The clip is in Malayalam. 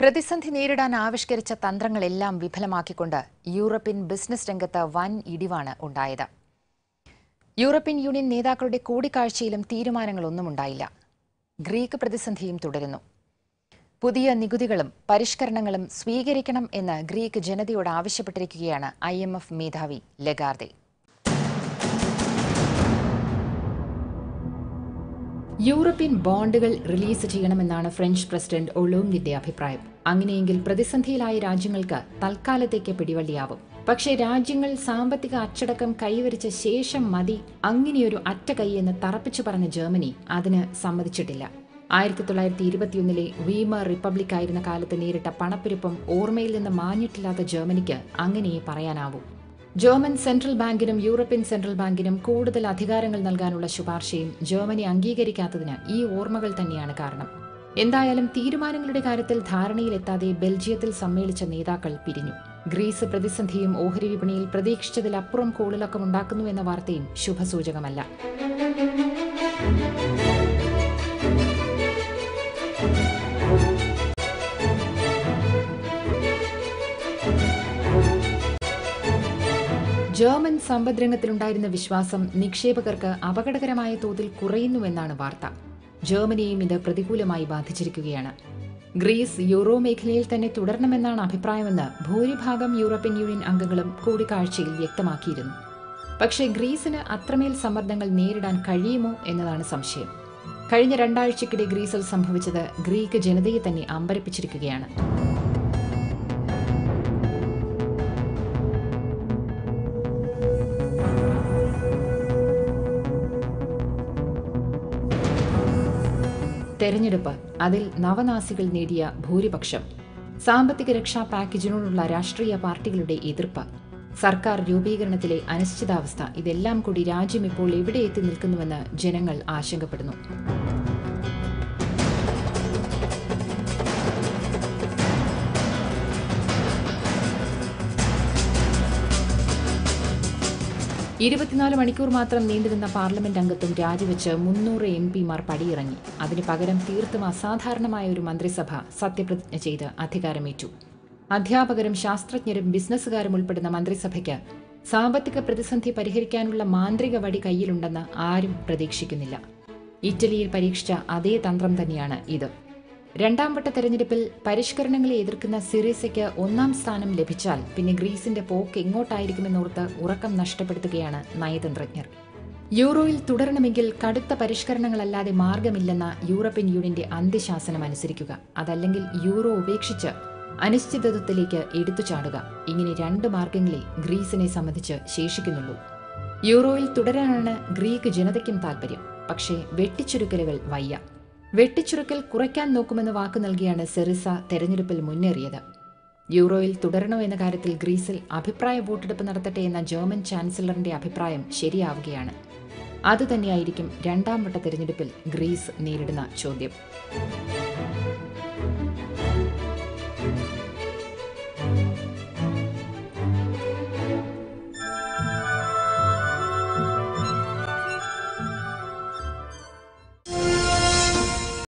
പ്രതിസന്ധി നേരിടാൻ ആവിഷ്കരിച്ച തന്ത്രങ്ങളെല്ലാം വിഫലമാക്കിക്കൊണ്ട് യൂറോപ്യൻ ബിസിനസ് രംഗത്ത് വൻ ഇടിവാണ് ഉണ്ടായത്. യൂറോപ്യൻ യൂണിയൻ നേതാക്കളുടെ കൂടിക്കാഴ്ചയിലും തീരുമാനങ്ങളൊന്നും ഉണ്ടായില്ല ഗ്രീക്ക് പ്രതിസന്ധിയും തുടരുന്നു. പുതിയ നികുതികളും പരിഷ്കരണങ്ങളും സ്വീകരിക്കണം എന്ന് ഗ്രീക്ക് ജനതയോട് ആവശ്യപ്പെട്ടിരിക്കുകയാണ് ഐ മേധാവി ലഗാർദെ. യൂറോപ്യൻ ബോണ്ടുകൾ റിലീസ് ചെയ്യണമെന്നാണ് ഫ്രഞ്ച് പ്രസിഡന്റ് ഒളോംഗിന്റെ അഭിപ്രായം. അങ്ങനെയെങ്കിൽ പ്രതിസന്ധിയിലായ രാജ്യങ്ങൾക്ക് തൽക്കാലത്തേക്ക് പിടിവള്ളിയാവും. പക്ഷേ രാജ്യങ്ങൾ സാമ്പത്തിക അച്ചടക്കം കൈവരിച്ച ശേഷം മതി അങ്ങനെയൊരു അറ്റ കൈയെന്ന് തറപ്പിച്ചു പറഞ്ഞ ജർമ്മനി അതിന് സമ്മതിച്ചിട്ടില്ല. ആയിരത്തി തൊള്ളായിരത്തി ഇരുപത്തിയൊന്നിലെ വീമർ റിപ്പബ്ലിക് ആയിരുന്ന കാലത്ത് നേരിട്ട പണപ്പെരുപ്പം ഓർമ്മയിൽ നിന്ന് മാഞ്ഞിട്ടില്ലാത്ത ജർമ്മനിക്ക് അങ്ങനെയേ പറയാനാവൂ. ജർമ്മൻ സെൻട്രൽ ബാങ്കിനും യൂറോപ്യൻ സെൻട്രൽ ബാങ്കിനും കൂടുതൽ അധികാരങ്ങൾ നൽകാനുള്ള ശുപാർശയും ജർമ്മനി അംഗീകരിക്കാത്തതിന് ഈ ഓർമ്മകൾ തന്നെയാണ് കാരണം. എന്തായാലും തീരുമാനങ്ങളുടെ കാര്യത്തിൽ ധാരണയിലെത്താതെ ബെൽജിയത്തിൽ സമ്മേളിച്ച നേതാക്കൾ പിരിഞ്ഞു. ഗ്രീസ് പ്രതിസന്ധിയും ഓഹരി വിപണിയിൽ പ്രതീക്ഷിച്ചതിലപ്പുറം ഉണ്ടാക്കുന്നുവെന്ന വാർത്തയും ശുഭസൂചകമല്ല. ജർമ്മൻ സമ്പദ്രംഗത്തിലുണ്ടായിരുന്ന വിശ്വാസം നിക്ഷേപകർക്ക് അപകടകരമായ തോതിൽ കുറയുന്നുവെന്നാണ് വാർത്ത. ജർമ്മനിയും ഇത് പ്രതികൂലമായി ബാധിച്ചിരിക്കുകയാണ്. ഗ്രീസ് യൂറോ മേഖലയിൽ തന്നെ തുടരണമെന്നാണ് അഭിപ്രായമെന്ന് ഭൂരിഭാഗം യൂറോപ്യൻ യൂണിയൻ അംഗങ്ങളും കൂടിക്കാഴ്ചയിൽ വ്യക്തമാക്കിയിരുന്നു. പക്ഷേ ഗ്രീസിന് അത്രമേൽ സമ്മർദ്ദങ്ങൾ നേരിടാൻ കഴിയുമോ എന്നതാണ് സംശയം. കഴിഞ്ഞ രണ്ടാഴ്ചക്കിടെ ഗ്രീസിൽ സംഭവിച്ചത് ഗ്രീക്ക് ജനതയെ തന്നെ അമ്പരപ്പിച്ചിരിക്കുകയാണ്. തെരഞ്ഞെടുപ്പ് അതിൽ നവനാസികൾ നേടിയ ഭൂരിപക്ഷം. സാമ്പത്തിക രക്ഷാ പാക്കേജിനോടുള്ള രാഷ്ട്രീയ പാർട്ടികളുടെ എതിർപ്പ്. സർക്കാർ രൂപീകരണത്തിലെ അനിശ്ചിതാവസ്ഥ ഇതെല്ലാം കൂടി രാജ്യം ഇപ്പോൾ എവിടെ എത്തി നിൽക്കുന്നുവെന്ന് ജനങ്ങൾ ആശങ്കപ്പെടുന്നു. ഇരുപത്തിനാല് മണിക്കൂർ മാത്രം നീണ്ടുനിന്ന പാർലമെന്റ് അംഗത്വം രാജിവെച്ച് മുന്നൂറ് എം പിമാർ പടിയിറങ്ങി. അതിനു പകരം തീർത്തും അസാധാരണമായ ഒരു മന്ത്രിസഭ സത്യപ്രതിജ്ഞ ചെയ്ത് അധികാരമേറ്റു. അധ്യാപകരും ശാസ്ത്രജ്ഞരും ബിസിനസ്സുകാരും ഉൾപ്പെടുന്ന മന്ത്രിസഭയ്ക്ക് സാമ്പത്തിക പ്രതിസന്ധി പരിഹരിക്കാനുള്ള മാന്ത്രിക വടി കയ്യിലുണ്ടെന്ന് ആരും പ്രതീക്ഷിക്കുന്നില്ല. ഇറ്റലിയിൽ പരീക്ഷിച്ച അതേ തന്ത്രം തന്നെയാണ് ഇത്. രണ്ടാം വട്ട തെരഞ്ഞെടുപ്പിൽ പരിഷ്കരണങ്ങളെ എതിർക്കുന്ന സിറിസയ്ക്ക് ഒന്നാം സ്ഥാനം ലഭിച്ചാൽ പിന്നെ ഗ്രീസിന്റെ പോക്ക് എങ്ങോട്ടായിരിക്കുമെന്നോർത്ത് ഉറക്കം നഷ്ടപ്പെടുത്തുകയാണ് നയതന്ത്രജ്ഞർ. യൂറോയിൽ തുടരണമെങ്കിൽ കടുത്ത പരിഷ്കരണങ്ങളല്ലാതെ മാർഗമില്ലെന്ന യൂറോപ്യൻ യൂണിയന്റെ അന്ത്യശാസനം അനുസരിക്കുക. അതല്ലെങ്കിൽ യൂറോ ഉപേക്ഷിച്ച് അനിശ്ചിതത്വത്തിലേക്ക് എടുത്തു ചാടുക ഇങ്ങനെ രണ്ട് മാർഗങ്ങളെ ഗ്രീസിനെ സംബന്ധിച്ച് ശേഷിക്കുന്നുള്ളൂ. യൂറോയിൽ തുടരാനാണ് ഗ്രീക്ക് ജനതയ്ക്കും താൽപര്യം. പക്ഷേ വെട്ടിച്ചുരുക്കലുകൾ വയ്യ. വെട്ടിച്ചുരുക്കൽ കുറയ്ക്കാൻ നോക്കുമെന്ന് വാക്ക് നൽകിയാണ് സെറിസ തെരഞ്ഞെടുപ്പിൽ മുന്നേറിയത്. യൂറോയിൽ തുടരണോ എന്ന കാര്യത്തിൽ ഗ്രീസിൽ അഭിപ്രായ വോട്ടെടുപ്പ് നടത്തട്ടെ എന്ന ജർമ്മൻ ചാൻസലറിന്റെ അഭിപ്രായം ശരിയാവുകയാണ്. അതുതന്നെയായിരിക്കും രണ്ടാം വട്ട തെരഞ്ഞെടുപ്പിൽ ഗ്രീസ് നേരിടുന്ന ചോദ്യം.